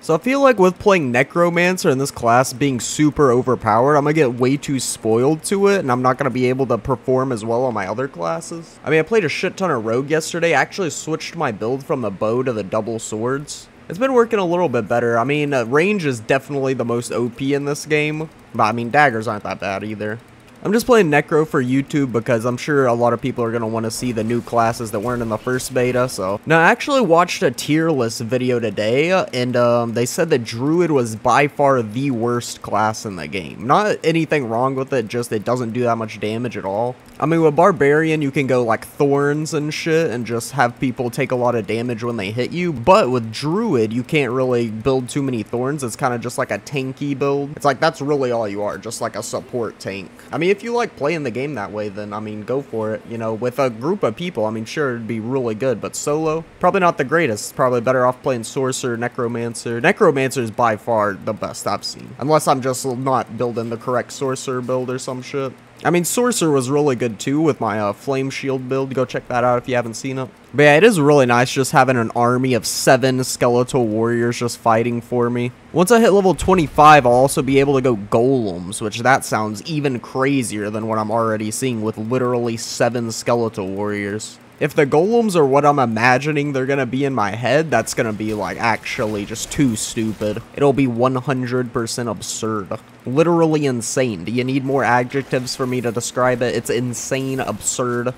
So I feel like with playing Necromancer and this class being super overpowered, I'm going to get way too spoiled to it, and I'm not going to be able to perform as well on my other classes. I mean, I played a shit ton of Rogue yesterday. I actually switched my build from the bow to the double swords. It's been working a little bit better. I mean, uh, range is definitely the most OP in this game, but I mean, daggers aren't that bad either. I'm just playing Necro for YouTube because I'm sure a lot of people are going to want to see the new classes that weren't in the first beta, so. Now, I actually watched a tier list video today, and um, they said that Druid was by far the worst class in the game. Not anything wrong with it, just it doesn't do that much damage at all. I mean, with Barbarian, you can go like Thorns and shit and just have people take a lot of damage when they hit you. But with Druid, you can't really build too many Thorns. It's kind of just like a tanky build. It's like, that's really all you are, just like a support tank. I mean, if you like playing the game that way, then, I mean, go for it. You know, with a group of people, I mean, sure, it'd be really good. But solo, probably not the greatest. Probably better off playing Sorcerer, Necromancer. Necromancer is by far the best I've seen. Unless I'm just not building the correct Sorcerer build or some shit. I mean, Sorcerer was really good too with my uh, Flame Shield build. Go check that out if you haven't seen it. But yeah, it is really nice just having an army of seven skeletal warriors just fighting for me. Once I hit level 25, I'll also be able to go golems, which that sounds even crazier than what I'm already seeing with literally seven skeletal warriors. If the golems are what I'm imagining they're gonna be in my head, that's gonna be like actually just too stupid. It'll be 100% absurd. Literally insane. Do you need more adjectives for me to describe it? It's insane, absurd.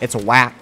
It's whack.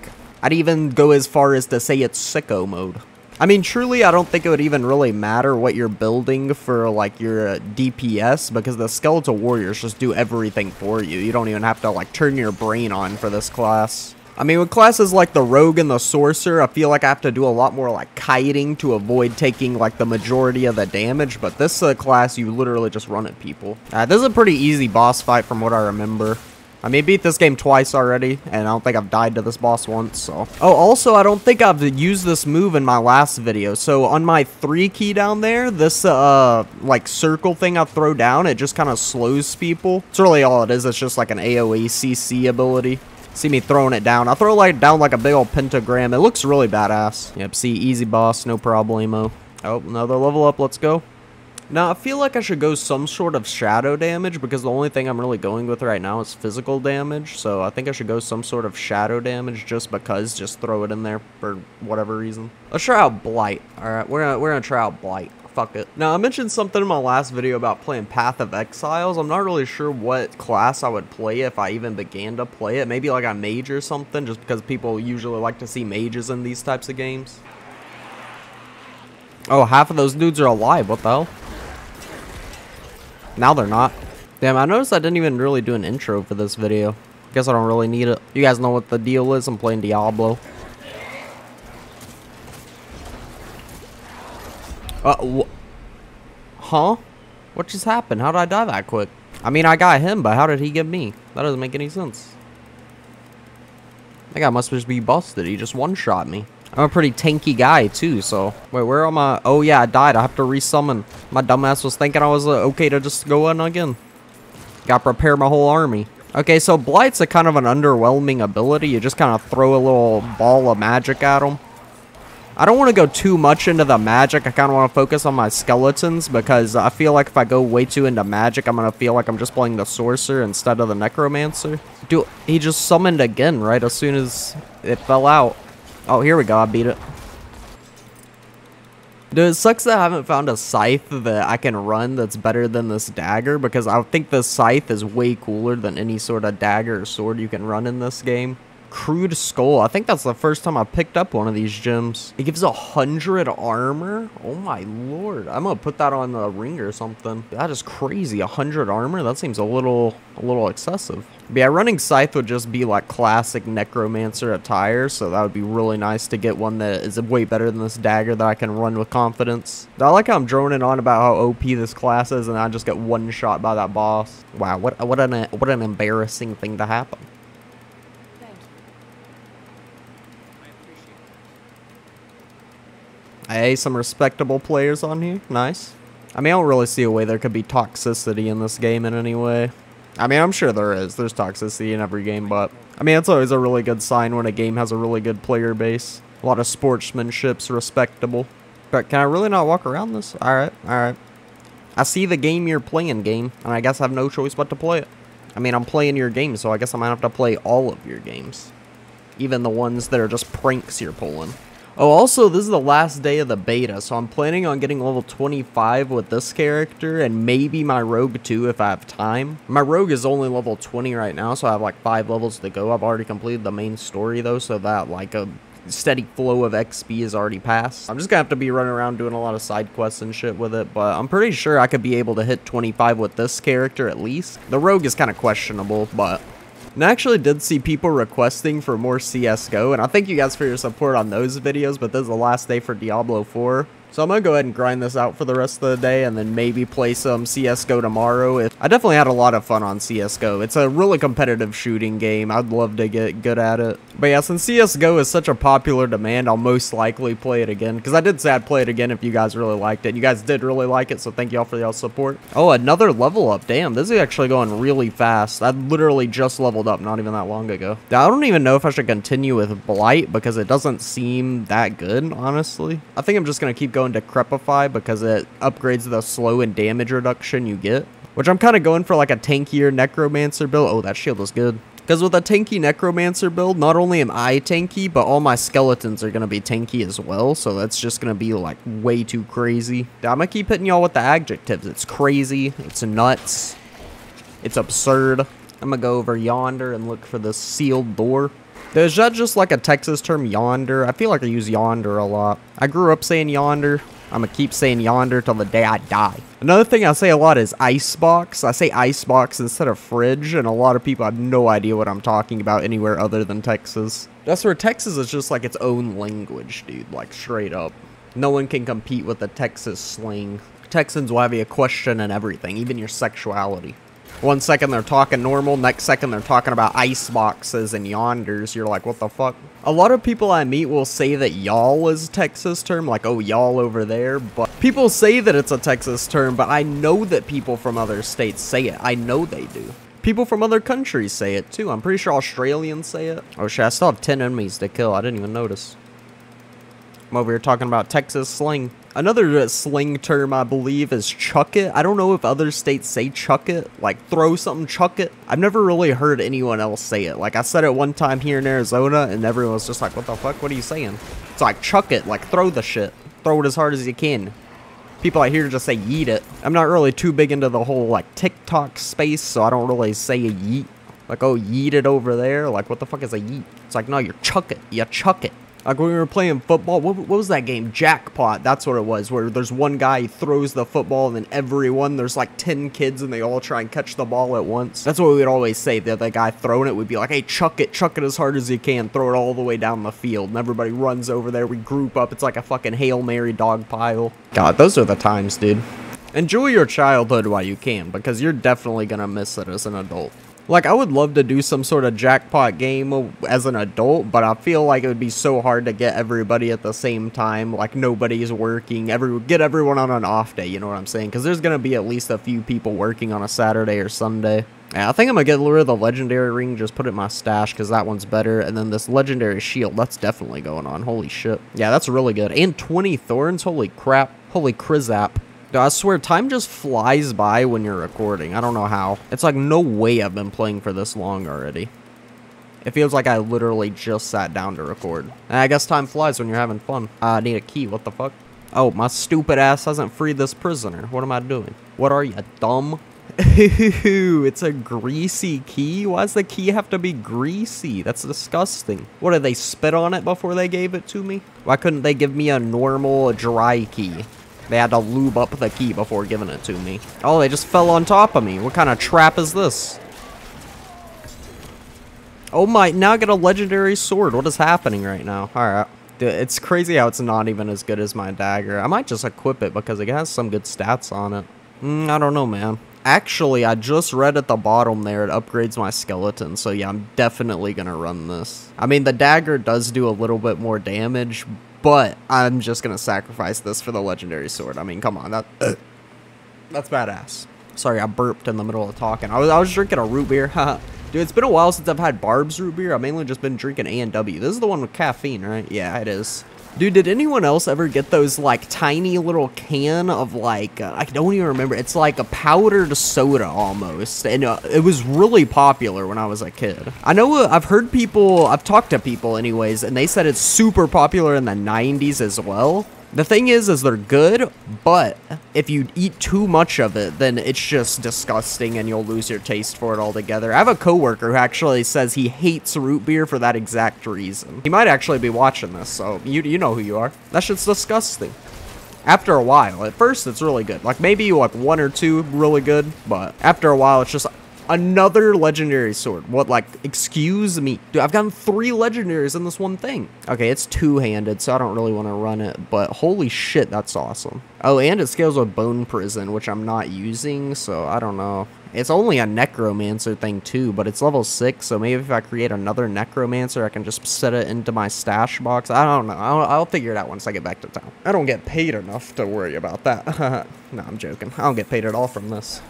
I'd even go as far as to say it's sicko mode. I mean, truly, I don't think it would even really matter what you're building for, like, your uh, DPS, because the Skeletal Warriors just do everything for you. You don't even have to, like, turn your brain on for this class. I mean, with classes like the Rogue and the Sorcerer, I feel like I have to do a lot more, like, kiting to avoid taking, like, the majority of the damage. But this uh, class, you literally just run at people. Uh, this is a pretty easy boss fight from what I remember. I mean, beat this game twice already, and I don't think I've died to this boss once, so. Oh, also, I don't think I've used this move in my last video. So, on my 3 key down there, this, uh, like, circle thing I throw down, it just kind of slows people. It's really all it is. It's just like an AoE CC ability. See me throwing it down. I throw like down like a big old pentagram. It looks really badass. Yep, see, easy boss, no problemo. Oh, another level up. Let's go. Now, I feel like I should go some sort of shadow damage because the only thing I'm really going with right now is physical damage. So I think I should go some sort of shadow damage just because. Just throw it in there for whatever reason. Let's try out Blight. All right, we're gonna, we're gonna try out Blight fuck it. Now, I mentioned something in my last video about playing Path of Exiles. I'm not really sure what class I would play if I even began to play it. Maybe like a mage or something, just because people usually like to see mages in these types of games. Oh, half of those dudes are alive. What the hell? Now they're not. Damn, I noticed I didn't even really do an intro for this video. Guess I don't really need it. You guys know what the deal is. I'm playing Diablo. Uh, huh? What just happened? How did I die that quick? I mean, I got him, but how did he get me? That doesn't make any sense. That guy must just be busted. He just one-shot me. I'm a pretty tanky guy, too, so... Wait, where am I? Oh, yeah, I died. I have to resummon. My dumbass was thinking I was uh, okay to just go in again. Got to prepare my whole army. Okay, so Blight's a kind of an underwhelming ability. You just kind of throw a little ball of magic at him. I don't want to go too much into the magic. I kind of want to focus on my skeletons because I feel like if I go way too into magic, I'm going to feel like I'm just playing the sorcerer instead of the necromancer. Dude, he just summoned again right as soon as it fell out. Oh, here we go. I beat it. Dude, it sucks that I haven't found a scythe that I can run that's better than this dagger because I think the scythe is way cooler than any sort of dagger or sword you can run in this game. Crude Skull. I think that's the first time I picked up one of these gems. It gives a hundred armor. Oh my lord. I'm gonna put that on the ring or something. That is crazy. A hundred armor? That seems a little a little excessive. But yeah, running Scythe would just be like classic Necromancer attire, so that would be really nice to get one that is way better than this dagger that I can run with confidence. I like how I'm droning on about how OP this class is, and I just get one shot by that boss. Wow, what what an what an embarrassing thing to happen. Hey, some respectable players on here. Nice. I mean, I don't really see a way there could be toxicity in this game in any way. I mean, I'm sure there is. There's toxicity in every game, but... I mean, it's always a really good sign when a game has a really good player base. A lot of sportsmanship's respectable. But can I really not walk around this? Alright, alright. I see the game you're playing, game, and I guess I have no choice but to play it. I mean, I'm playing your game, so I guess I might have to play all of your games. Even the ones that are just pranks you're pulling. Oh, also, this is the last day of the beta, so I'm planning on getting level 25 with this character, and maybe my rogue too if I have time. My rogue is only level 20 right now, so I have like 5 levels to go. I've already completed the main story though, so that like a steady flow of XP is already passed. I'm just gonna have to be running around doing a lot of side quests and shit with it, but I'm pretty sure I could be able to hit 25 with this character at least. The rogue is kind of questionable, but and I actually did see people requesting for more CSGO, and I thank you guys for your support on those videos, but this is the last day for Diablo 4. So I'm going to go ahead and grind this out for the rest of the day and then maybe play some CSGO tomorrow. I definitely had a lot of fun on CSGO. It's a really competitive shooting game. I'd love to get good at it. But yeah, since CSGO is such a popular demand, I'll most likely play it again. Because I did say I'd play it again if you guys really liked it. You guys did really like it, so thank y'all for y'all support. Oh, another level up. Damn, this is actually going really fast. I literally just leveled up not even that long ago. Now I don't even know if I should continue with Blight because it doesn't seem that good, honestly. I think I'm just going to keep going Decrepify because it upgrades the slow and damage reduction you get. Which I'm kind of going for like a tankier Necromancer build. Oh, that shield is good. Because with a tanky Necromancer build, not only am I tanky, but all my skeletons are going to be tanky as well. So that's just going to be like way too crazy. I'm going to keep hitting y'all with the adjectives. It's crazy. It's nuts. It's absurd. I'm going to go over yonder and look for the sealed door. Is that just like a Texas term, yonder? I feel like I use yonder a lot. I grew up saying yonder. I'm gonna keep saying yonder till the day I die. Another thing I say a lot is icebox. I say icebox instead of fridge, and a lot of people have no idea what I'm talking about anywhere other than Texas. That's where Texas is just like its own language, dude. Like, straight up. No one can compete with the Texas slang. Texans will have you a question and everything, even your sexuality. One second they're talking normal, next second they're talking about ice boxes and yonders. You're like, what the fuck? A lot of people I meet will say that y'all is a Texas term, like, oh, y'all over there. But people say that it's a Texas term, but I know that people from other states say it. I know they do. People from other countries say it too. I'm pretty sure Australians say it. Oh shit, I still have 10 enemies to kill. I didn't even notice. I'm over here talking about Texas slang. Another uh, slang term, I believe, is chuck it. I don't know if other states say chuck it, like throw something, chuck it. I've never really heard anyone else say it. Like, I said it one time here in Arizona, and everyone was just like, what the fuck? What are you saying? It's like, chuck it, like, throw the shit. Throw it as hard as you can. People out here just say yeet it. I'm not really too big into the whole, like, TikTok space, so I don't really say a yeet. Like, oh, yeet it over there? Like, what the fuck is a yeet? It's like, no, you chuck it. You chuck it. Like when we were playing football, what, what, was that game? Jackpot. That's what it was. Where there's one guy he throws the football, and then everyone there's like ten kids, and they all try and catch the ball at once. That's what we would always say. The other guy throwing it would be like, "Hey, chuck it, chuck it as hard as you can, throw it all the way down the field." And everybody runs over there. We group up. It's like a fucking hail mary dog pile. God, those are the times, dude. Enjoy your childhood while you can, because you're definitely gonna miss it as an adult. Like, I would love to do some sort of jackpot game as an adult, but I feel like it would be so hard to get everybody at the same time. Like, nobody's working. Every Get everyone on an off day, you know what I'm saying? Because there's going to be at least a few people working on a Saturday or Sunday. Yeah, I think I'm going to get rid of the legendary ring, just put it in my stash, because that one's better. And then this legendary shield, that's definitely going on. Holy shit. Yeah, that's really good. And 20 thorns, holy crap. Holy crizap. I swear, time just flies by when you're recording. I don't know how. It's like no way I've been playing for this long already. It feels like I literally just sat down to record. And I guess time flies when you're having fun. I need a key. What the fuck? Oh, my stupid ass hasn't freed this prisoner. What am I doing? What are you, dumb? it's a greasy key? Why does the key have to be greasy? That's disgusting. What, did they spit on it before they gave it to me? Why couldn't they give me a normal dry key? They had to lube up the key before giving it to me. Oh, they just fell on top of me. What kind of trap is this? Oh my, now I get a legendary sword. What is happening right now? Alright. It's crazy how it's not even as good as my dagger. I might just equip it because it has some good stats on it. Mm, I don't know, man. Actually, I just read at the bottom there it upgrades my skeleton, so yeah, I'm definitely gonna run this. I mean, the dagger does do a little bit more damage, but I'm just gonna sacrifice this for the legendary sword. I mean, come on, that uh, that's badass. Sorry, I burped in the middle of talking. I was I was drinking a root beer. Dude, it's been a while since I've had Barq's root beer. I've mainly just been drinking A&W. This is the one with caffeine, right? Yeah, it is. Dude, did anyone else ever get those like tiny little can of like uh, I don't even remember. It's like a powdered soda almost, and uh, it was really popular when I was a kid. I know uh, I've heard people, I've talked to people anyways, and they said it's super popular in the 90s as well. The thing is, is they're good, but if you eat too much of it, then it's just disgusting and you'll lose your taste for it altogether. I have a coworker who actually says he hates root beer for that exact reason. He might actually be watching this, so you, you know who you are. That shit's disgusting. After a while, at first it's really good. Like maybe like one or two really good, but after a while it's just Another legendary sword. What, like, excuse me. Dude, I've gotten three legendaries in this one thing. Okay, it's two-handed, so I don't really want to run it, but holy shit, that's awesome. Oh, and it scales with Bone Prison, which I'm not using, so I don't know. It's only a Necromancer thing, too, but it's level 6, so maybe if I create another Necromancer, I can just set it into my stash box. I don't know. I'll, I'll figure it out once I get back to town. I don't get paid enough to worry about that. no, I'm joking. I don't get paid at all from this.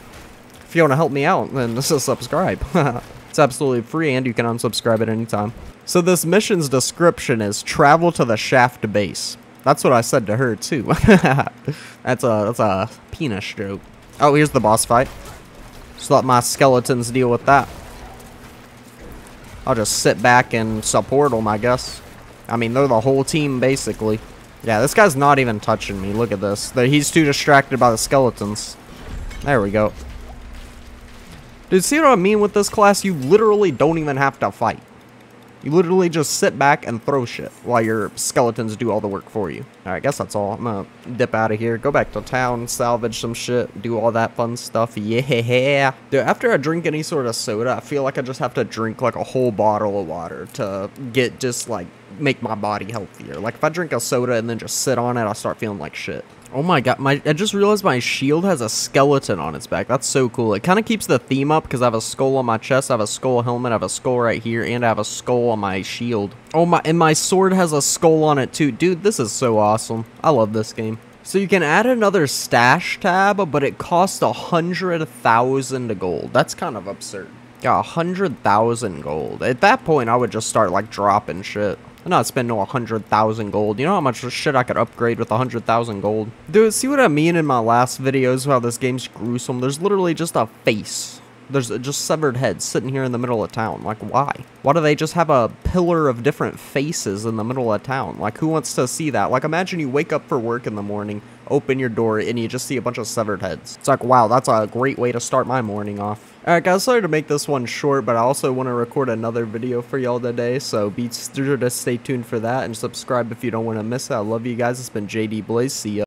If you want to help me out, then subscribe. it's absolutely free and you can unsubscribe at any time. So this mission's description is travel to the shaft base. That's what I said to her too. that's a that's a penis joke. Oh, here's the boss fight. Just let my skeletons deal with that. I'll just sit back and support them, I guess. I mean, they're the whole team, basically. Yeah, this guy's not even touching me. Look at this. He's too distracted by the skeletons. There we go. Dude, see what I mean with this class? You literally don't even have to fight. You literally just sit back and throw shit while your skeletons do all the work for you. Alright, I guess that's all. I'm gonna dip out of here, go back to town, salvage some shit, do all that fun stuff. Yeah. Dude, after I drink any sort of soda, I feel like I just have to drink like a whole bottle of water to get just like make my body healthier. Like if I drink a soda and then just sit on it, I start feeling like shit. Oh my god, my I just realized my shield has a skeleton on its back. That's so cool. It kind of keeps the theme up because I have a skull on my chest, I have a skull helmet, I have a skull right here, and I have a skull on my shield. Oh my, and my sword has a skull on it too. Dude, this is so awesome. I love this game. So you can add another stash tab, but it costs a hundred thousand gold. That's kind of absurd. Hundred thousand gold. At that point, I would just start like dropping shit. I'm not spending a hundred thousand gold. You know how much shit I could upgrade with a hundred thousand gold? Dude, see what I mean in my last videos how this game's gruesome? There's literally just a face. There's just severed heads sitting here in the middle of town. Like, why? Why do they just have a pillar of different faces in the middle of town? Like, who wants to see that? Like, imagine you wake up for work in the morning, open your door, and you just see a bunch of severed heads. It's like, wow, that's a great way to start my morning off. Alright guys, sorry to make this one short, but I also want to record another video for y'all today, so be sure to stay tuned for that, and subscribe if you don't want to miss it. I love you guys, it's been JD Blaze, see ya.